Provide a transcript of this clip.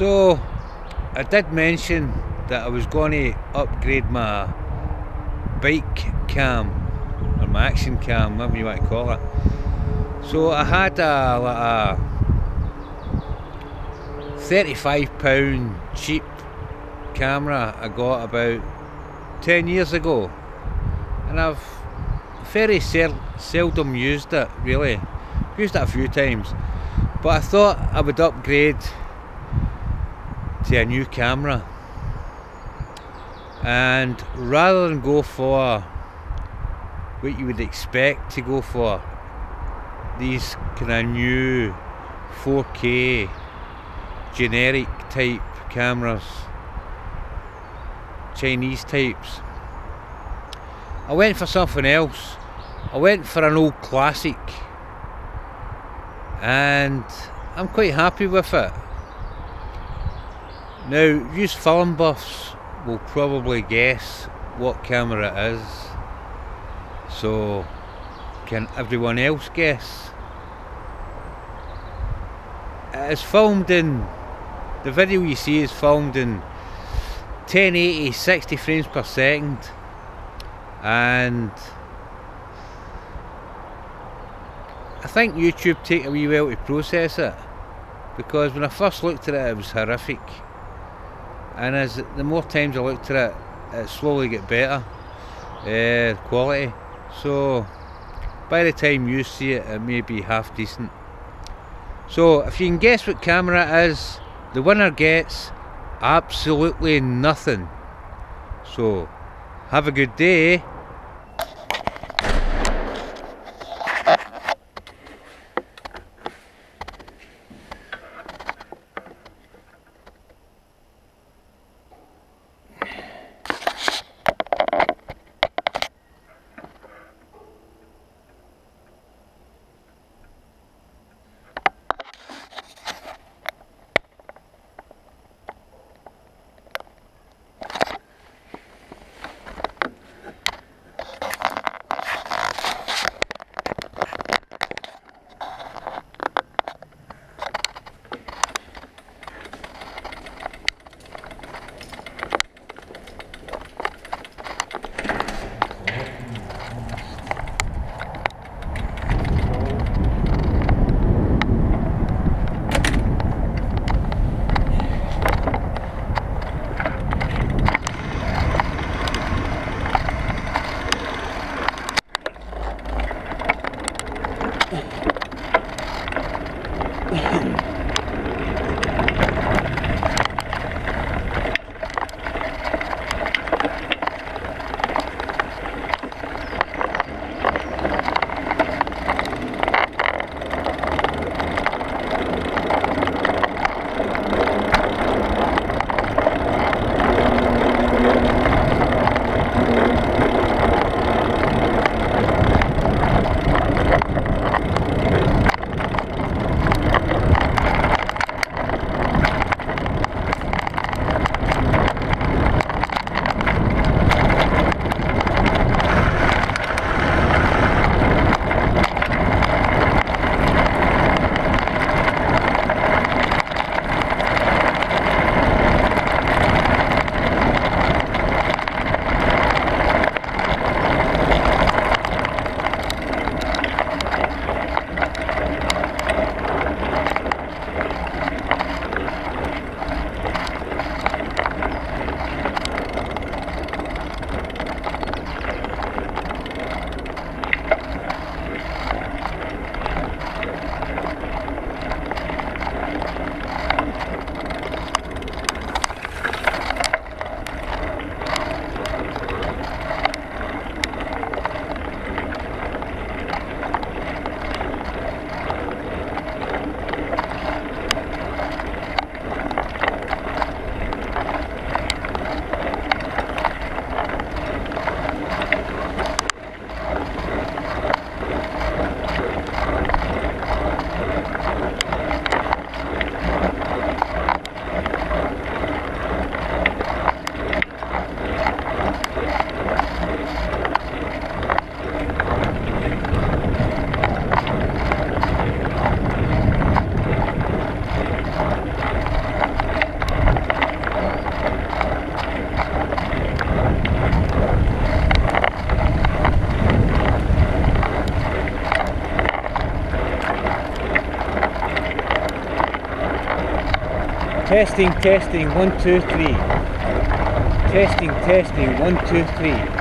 So I did mention that I was going to upgrade my bike cam or my action cam, whatever you want to call it. So I had a, like a 35 pound cheap camera I got about 10 years ago. And I've very sel seldom used it really. Used it a few times. But I thought I would upgrade to a new camera. And rather than go for what you would expect to go for these kind of new 4k generic type cameras Chinese types. I went for something else. I went for an old classic and I'm quite happy with it now use film buffs will probably guess what camera it is so can everyone else guess? It is filmed in the video you see is filmed in 1080 60 frames per second and I think YouTube take a wee while to process it because when I first looked at it it was horrific and as the more times I looked at it it slowly get better uh, quality. So by the time you see it it may be half decent. So if you can guess what camera it is the winner gets absolutely nothing. So have a good day Testing, testing, one, two, three. Testing, testing, one, two, three.